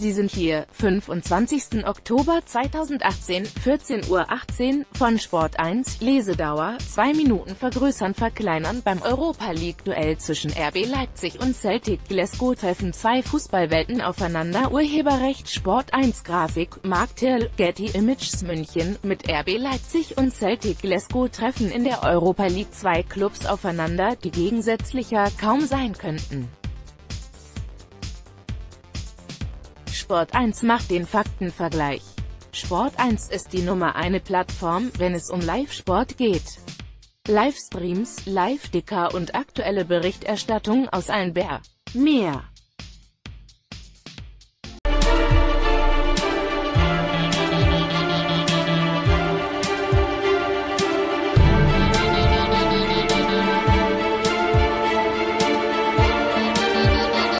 Sie sind hier, 25. Oktober 2018, 14.18 Uhr, von Sport 1, Lesedauer, 2 Minuten vergrößern verkleinern Beim Europa League-Duell zwischen RB Leipzig und Celtic Glasgow treffen zwei Fußballwelten aufeinander Urheberrecht Sport 1 Grafik, Mark Till, Getty Images München, mit RB Leipzig und Celtic Glasgow treffen in der Europa League zwei Clubs aufeinander, die gegensätzlicher kaum sein könnten. Sport 1 macht den Faktenvergleich. Sport 1 ist die Nummer eine Plattform, wenn es um Live-Sport geht. Livestreams, Live-Dicker und aktuelle Berichterstattung aus allen Bär. Mehr